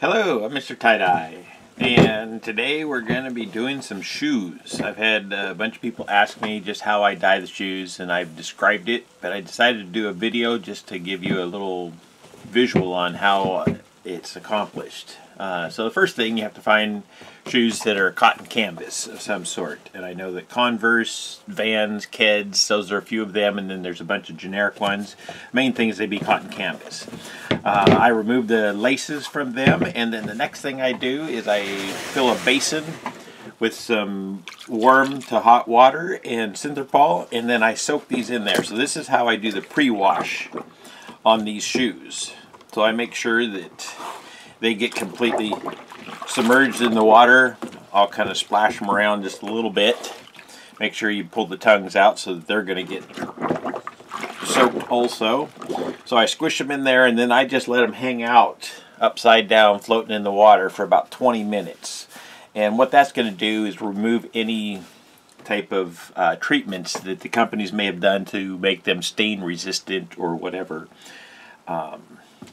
Hello, I'm Mr. Tie-Dye, and today we're going to be doing some shoes. I've had a bunch of people ask me just how I dye the shoes, and I've described it, but I decided to do a video just to give you a little visual on how it's accomplished. Uh, so the first thing, you have to find shoes that are cotton canvas of some sort. And I know that Converse, Vans, Keds, those are a few of them, and then there's a bunch of generic ones. Main thing is they be cotton canvas. Uh, I remove the laces from them, and then the next thing I do is I fill a basin with some warm to hot water and Synthrapol, and then I soak these in there. So this is how I do the pre-wash on these shoes. So I make sure that they get completely submerged in the water. I'll kind of splash them around just a little bit. Make sure you pull the tongues out so that they're going to get soaked also. So I squish them in there and then I just let them hang out upside down floating in the water for about 20 minutes. And what that's going to do is remove any type of uh, treatments that the companies may have done to make them stain resistant or whatever. Um,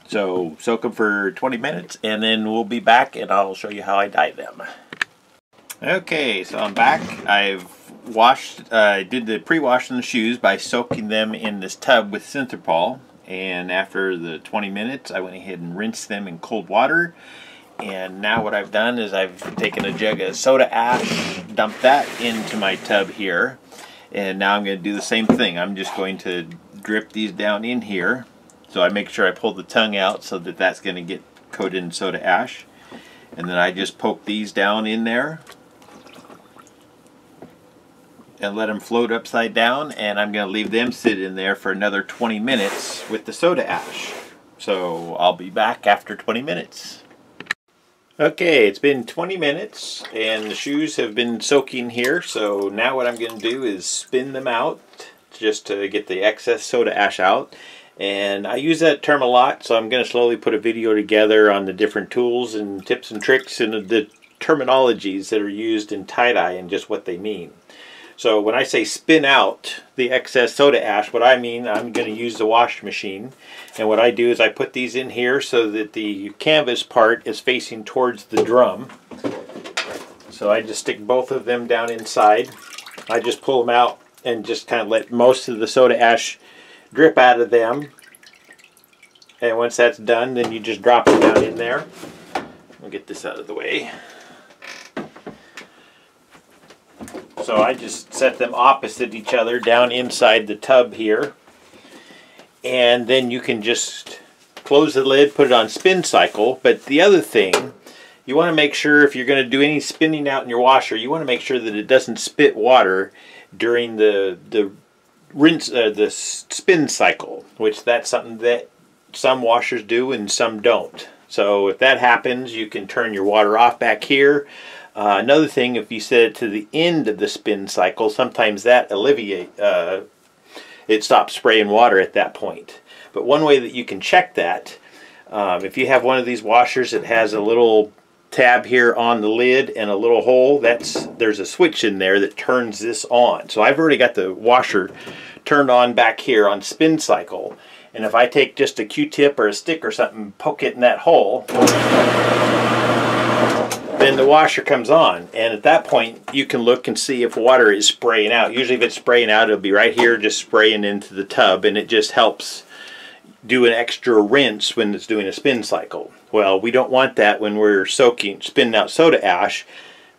so soak them for 20 minutes and then we'll be back and I'll show you how I dye them. Okay, so I'm back. I've washed, I uh, did the pre-wash on the shoes by soaking them in this tub with Synthrapol. And after the 20 minutes, I went ahead and rinsed them in cold water. And now what I've done is I've taken a jug of soda ash, dumped that into my tub here. And now I'm going to do the same thing. I'm just going to drip these down in here so I make sure I pull the tongue out so that that's going to get coated in soda ash. And then I just poke these down in there and let them float upside down and I'm going to leave them sit in there for another 20 minutes with the soda ash. So I'll be back after 20 minutes. Okay, it's been 20 minutes and the shoes have been soaking here. So now what I'm going to do is spin them out just to get the excess soda ash out. And I use that term a lot, so I'm going to slowly put a video together on the different tools and tips and tricks and the terminologies that are used in tie-dye and just what they mean. So when I say spin out the excess soda ash, what I mean, I'm going to use the wash machine. And what I do is I put these in here so that the canvas part is facing towards the drum. So I just stick both of them down inside. I just pull them out and just kind of let most of the soda ash drip out of them. And once that's done, then you just drop it down in there. I'll get this out of the way. So I just set them opposite each other down inside the tub here. And then you can just close the lid, put it on spin cycle. But the other thing, you want to make sure if you're going to do any spinning out in your washer, you want to make sure that it doesn't spit water during the, the rinse uh, the spin cycle, which that's something that some washers do and some don't. So if that happens, you can turn your water off back here. Uh, another thing, if you set it to the end of the spin cycle, sometimes that alleviate uh, it stops spraying water at that point. But one way that you can check that, um, if you have one of these washers that has a little tab here on the lid and a little hole that's there's a switch in there that turns this on. So I've already got the washer turned on back here on spin cycle. And if I take just a q-tip or a stick or something poke it in that hole then the washer comes on. And at that point you can look and see if water is spraying out. Usually if it's spraying out it'll be right here just spraying into the tub and it just helps do an extra rinse when it's doing a spin cycle. Well, we don't want that when we're soaking, spinning out soda ash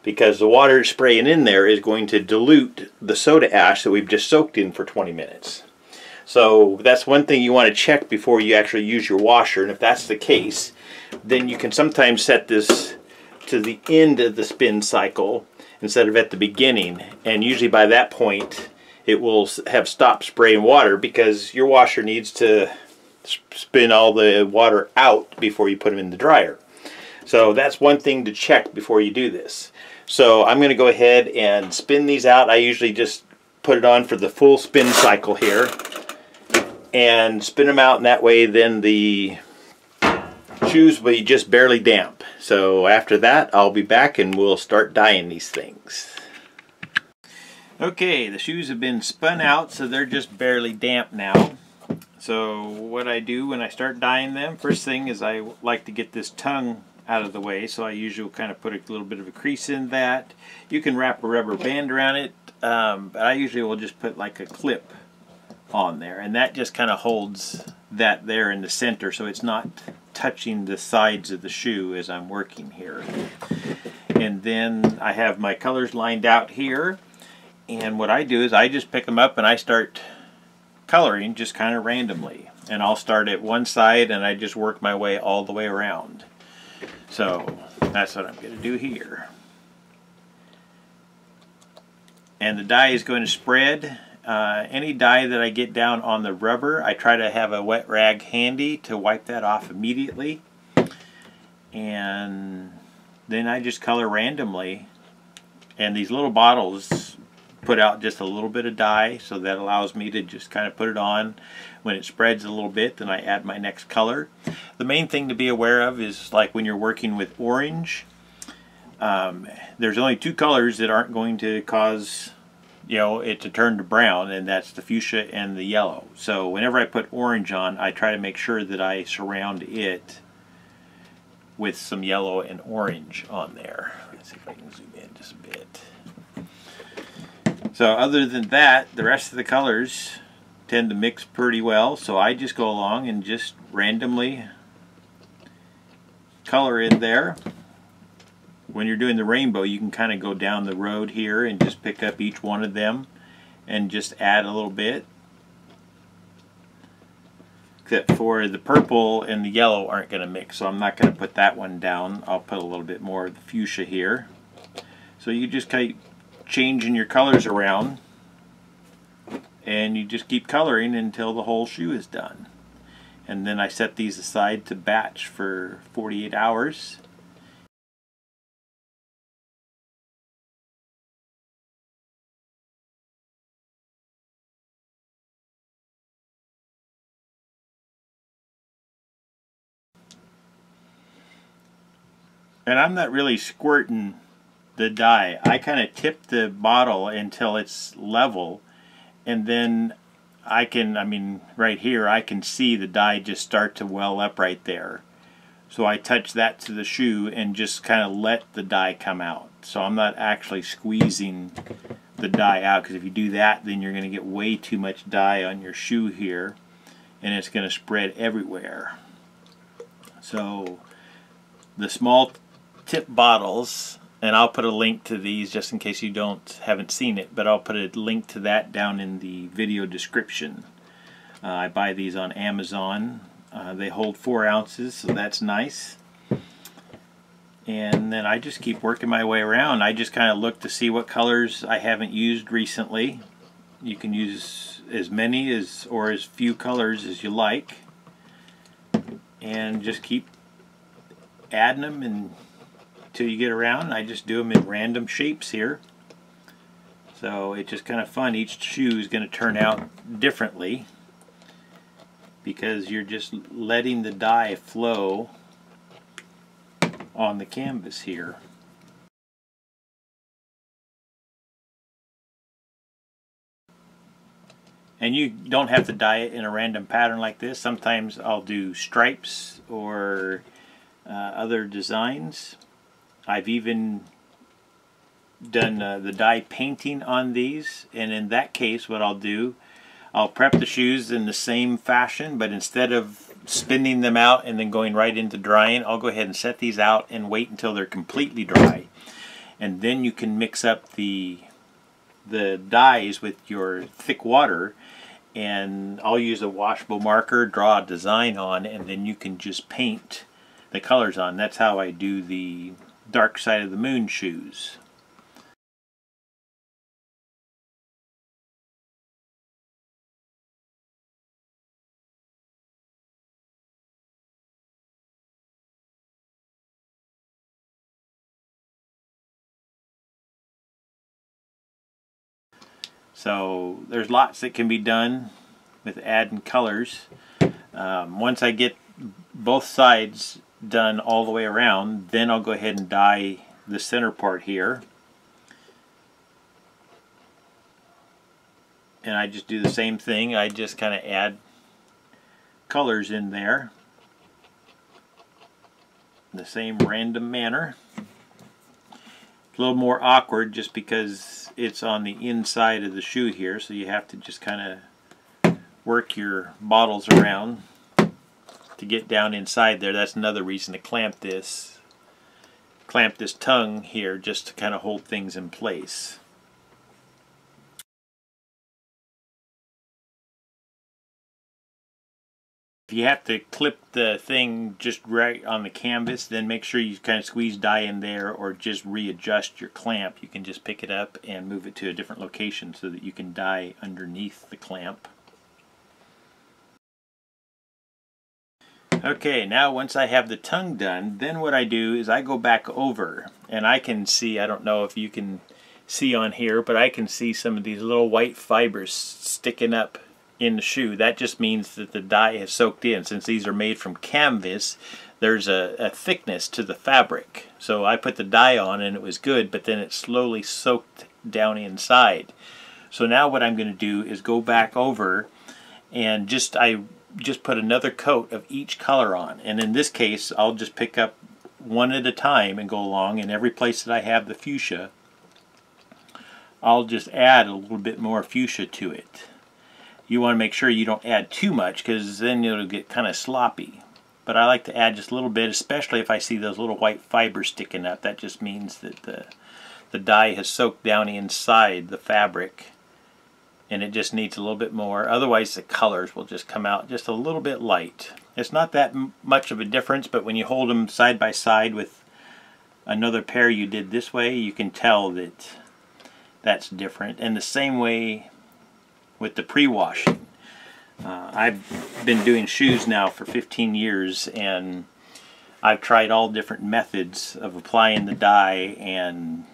because the water spraying in there is going to dilute the soda ash that we've just soaked in for 20 minutes. So that's one thing you want to check before you actually use your washer. And if that's the case, then you can sometimes set this to the end of the spin cycle instead of at the beginning. And usually by that point, it will have stopped spraying water because your washer needs to spin all the water out before you put them in the dryer. So that's one thing to check before you do this. So I'm going to go ahead and spin these out. I usually just put it on for the full spin cycle here and spin them out and that way then the shoes will be just barely damp. So after that I'll be back and we'll start dyeing these things. Okay, the shoes have been spun out so they're just barely damp now. So what I do when I start dyeing them, first thing is I like to get this tongue out of the way. So I usually kind of put a little bit of a crease in that. You can wrap a rubber band around it, um, but I usually will just put like a clip on there. And that just kind of holds that there in the center so it's not touching the sides of the shoe as I'm working here. And then I have my colors lined out here. And what I do is I just pick them up and I start coloring just kind of randomly. And I'll start at one side and I just work my way all the way around. So that's what I'm going to do here. And the dye is going to spread. Uh, any dye that I get down on the rubber, I try to have a wet rag handy to wipe that off immediately. And then I just color randomly. And these little bottles put out just a little bit of dye, so that allows me to just kind of put it on. When it spreads a little bit, then I add my next color. The main thing to be aware of is like when you're working with orange, um, there's only two colors that aren't going to cause you know it to turn to brown and that's the fuchsia and the yellow so whenever I put orange on I try to make sure that I surround it with some yellow and orange on there let's see if I can zoom in just a bit so other than that the rest of the colors tend to mix pretty well. So I just go along and just randomly color in there. When you're doing the rainbow you can kind of go down the road here and just pick up each one of them and just add a little bit. Except for the purple and the yellow aren't going to mix so I'm not going to put that one down. I'll put a little bit more of the fuchsia here. So you just keep changing your colors around and you just keep coloring until the whole shoe is done. And then I set these aside to batch for 48 hours. And I'm not really squirting the dye. I kind of tip the bottle until it's level and then I can, I mean, right here, I can see the dye just start to well up right there. So I touch that to the shoe and just kind of let the dye come out. So I'm not actually squeezing the dye out because if you do that, then you're going to get way too much dye on your shoe here and it's going to spread everywhere. So the small tip bottles and I'll put a link to these just in case you don't haven't seen it but I'll put a link to that down in the video description. Uh, I buy these on Amazon. Uh, they hold four ounces so that's nice. And then I just keep working my way around. I just kind of look to see what colors I haven't used recently. You can use as many as or as few colors as you like. And just keep adding them and till you get around. I just do them in random shapes here. So it's just kind of fun. Each shoe is going to turn out differently because you're just letting the dye flow on the canvas here. And you don't have to dye it in a random pattern like this. Sometimes I'll do stripes or uh, other designs. I've even done uh, the dye painting on these and in that case what I'll do I'll prep the shoes in the same fashion but instead of spinning them out and then going right into drying I'll go ahead and set these out and wait until they're completely dry. And then you can mix up the the dyes with your thick water and I'll use a washable marker draw a design on and then you can just paint the colors on. That's how I do the Dark Side of the Moon shoes. So there's lots that can be done with adding colors. Um, once I get both sides done all the way around, then I'll go ahead and dye the center part here. And I just do the same thing. I just kind of add colors in there. in the same random manner. A little more awkward just because it's on the inside of the shoe here, so you have to just kind of work your bottles around to get down inside there. That's another reason to clamp this clamp this tongue here just to kind of hold things in place. If you have to clip the thing just right on the canvas, then make sure you kind of squeeze dye in there or just readjust your clamp. You can just pick it up and move it to a different location so that you can dye underneath the clamp. Okay, now once I have the tongue done, then what I do is I go back over and I can see, I don't know if you can see on here, but I can see some of these little white fibers sticking up in the shoe. That just means that the dye has soaked in. Since these are made from canvas, there's a, a, thickness to the fabric. So I put the dye on and it was good, but then it slowly soaked down inside. So now what I'm going to do is go back over and just I just put another coat of each color on. And in this case, I'll just pick up one at a time and go along. And every place that I have the fuchsia, I'll just add a little bit more fuchsia to it you want to make sure you don't add too much because then it'll get kind of sloppy. But I like to add just a little bit, especially if I see those little white fibers sticking up. That just means that the, the dye has soaked down inside the fabric and it just needs a little bit more. Otherwise the colors will just come out just a little bit light. It's not that much of a difference, but when you hold them side by side with another pair you did this way, you can tell that that's different. And the same way with the pre-washing. Uh, I've been doing shoes now for 15 years and I've tried all different methods of applying the dye and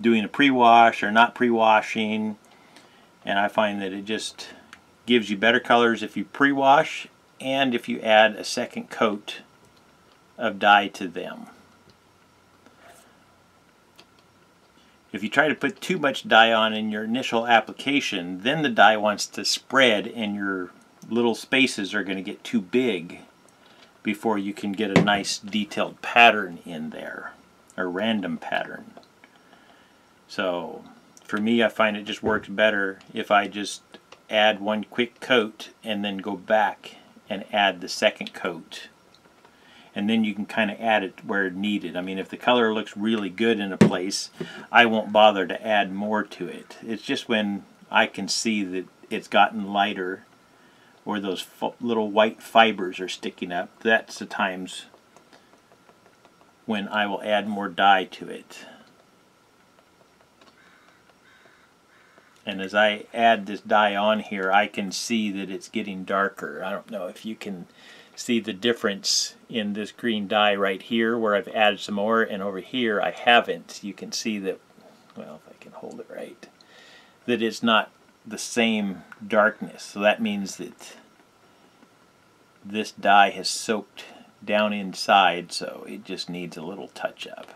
doing a pre-wash or not pre-washing and I find that it just gives you better colors if you pre-wash and if you add a second coat of dye to them. If you try to put too much dye on in your initial application, then the dye wants to spread and your little spaces are going to get too big before you can get a nice detailed pattern in there, a random pattern. So for me, I find it just works better if I just add one quick coat and then go back and add the second coat and then you can kind of add it where needed. I mean, if the color looks really good in a place, I won't bother to add more to it. It's just when I can see that it's gotten lighter or those little white fibers are sticking up, that's the times when I will add more dye to it. And as I add this dye on here, I can see that it's getting darker. I don't know if you can see the difference in this green dye right here where I've added some more and over here I haven't. You can see that, well if I can hold it right, that it's not the same darkness. So that means that this dye has soaked down inside so it just needs a little touch up.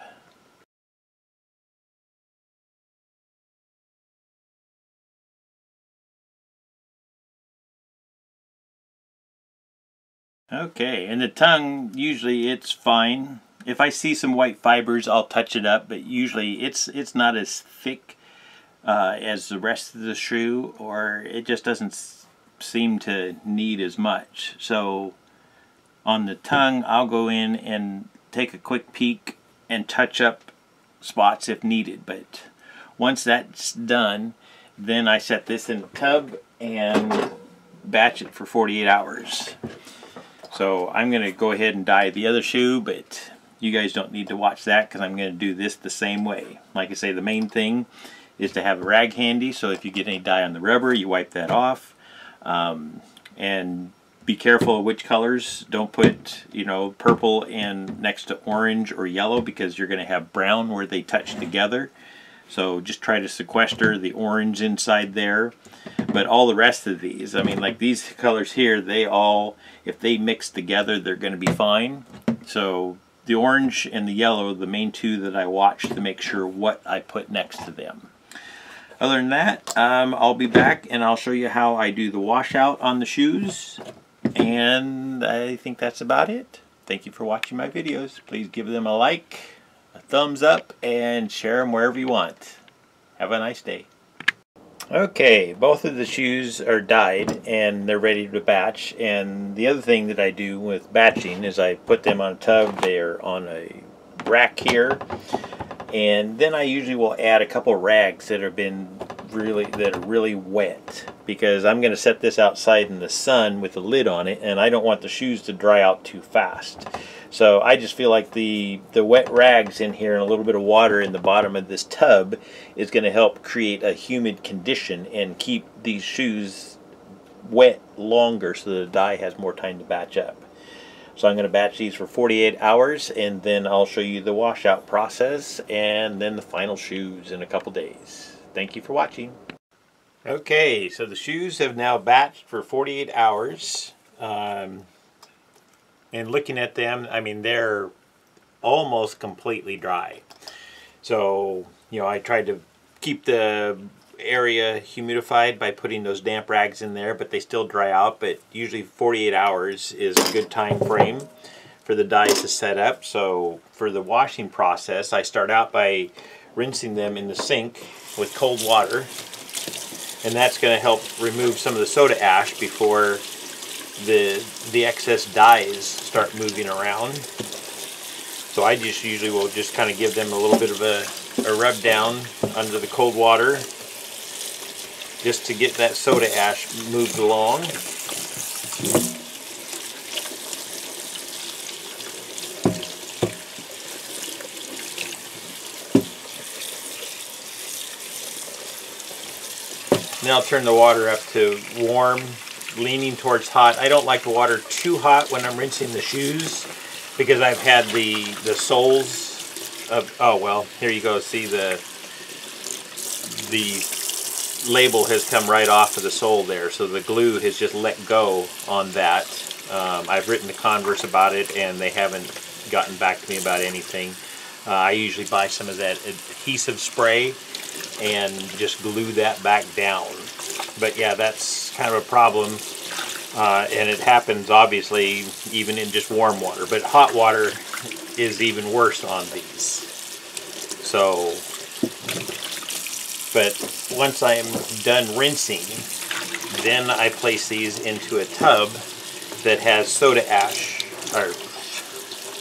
Okay, and the tongue, usually it's fine. If I see some white fibers, I'll touch it up, but usually it's it's not as thick uh, as the rest of the shoe, or it just doesn't seem to need as much. So on the tongue, I'll go in and take a quick peek and touch up spots if needed. But once that's done, then I set this in a tub and batch it for 48 hours. So I'm going to go ahead and dye the other shoe, but you guys don't need to watch that because I'm going to do this the same way. Like I say, the main thing is to have a rag handy, so if you get any dye on the rubber, you wipe that off. Um, and be careful of which colors. Don't put, you know, purple and next to orange or yellow because you're going to have brown where they touch together. So just try to sequester the orange inside there. But all the rest of these, I mean, like these colors here, they all, if they mix together, they're going to be fine. So the orange and the yellow, the main two that I watch to make sure what I put next to them. Other than that, um, I'll be back and I'll show you how I do the washout on the shoes. And I think that's about it. thank you for watching my videos. Please give them a like, thumbs up, and share them wherever you want. Have a nice day. Okay, both of the shoes are dyed and they're ready to batch. And the other thing that I do with batching is I put them on a tub. They're on a rack here. And then I usually will add a couple rags that have been really that are really wet because I'm going to set this outside in the sun with the lid on it and I don't want the shoes to dry out too fast. So I just feel like the, the wet rags in here and a little bit of water in the bottom of this tub is going to help create a humid condition and keep these shoes wet longer so the dye has more time to batch up. So I'm going to batch these for 48 hours and then I'll show you the washout process and then the final shoes in a couple days. Thank you for watching. Okay, so the shoes have now batched for 48 hours. Um, and looking at them, I mean, they're almost completely dry. So, you know, I tried to keep the area humidified by putting those damp rags in there, but they still dry out. But usually 48 hours is a good time frame for the dyes to set up. So for the washing process, I start out by rinsing them in the sink with cold water. And that's going to help remove some of the soda ash before the, the excess dyes start moving around. So I just usually will just kind of give them a little bit of a, a rub down under the cold water just to get that soda ash moved along. Then I'll turn the water up to warm leaning towards hot. I don't like the water too hot when I'm rinsing the shoes because I've had the the soles of oh well here you go. See the the label has come right off of the sole there. So the glue has just let go on that. Um, I've written to Converse about it and they haven't gotten back to me about anything. Uh, I usually buy some of that adhesive spray and just glue that back down but yeah that's kind of a problem. Uh, and it happens obviously even in just warm water but hot water is even worse on these. So but once I am done rinsing then I place these into a tub that has soda ash or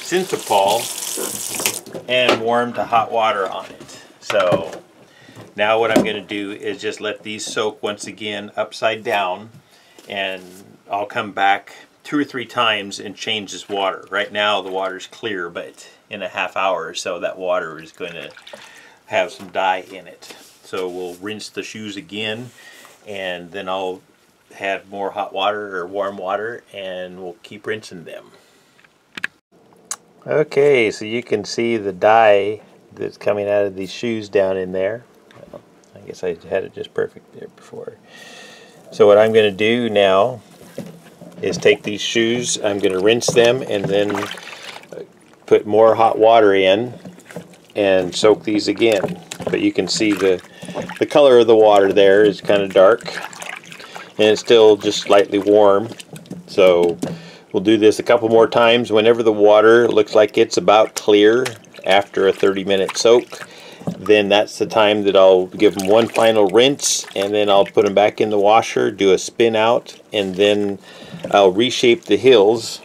Synthrapol and warm to hot water on it. So now what I'm going to do is just let these soak once again upside down and I'll come back two or three times and change this water. Right now the water's clear, but in a half hour or so that water is going to have some dye in it. So we'll rinse the shoes again and then I'll have more hot water or warm water and we'll keep rinsing them. Okay, so you can see the dye that's coming out of these shoes down in there. Guess I had it just perfect there before. So what I'm going to do now is take these shoes, I'm going to rinse them and then uh, put more hot water in and soak these again. But you can see the, the color of the water there is kind of dark and it's still just slightly warm. So we'll do this a couple more times whenever the water looks like it's about clear after a 30 minute soak then that's the time that I'll give them one final rinse and then I'll put them back in the washer do a spin out and then I'll reshape the heels.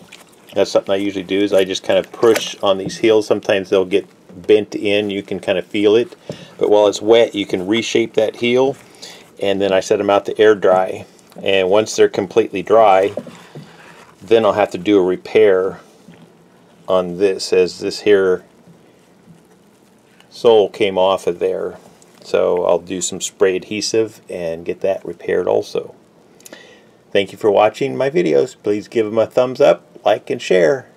That's something I usually do is I just kind of push on these heels. Sometimes they'll get bent in you can kind of feel it. But while it's wet you can reshape that heel and then I set them out to air dry. And once they're completely dry then I'll have to do a repair on this as this here sole came off of there. So I'll do some spray adhesive and get that repaired also. Thank you for watching my videos. Please give them a thumbs up, like, and share.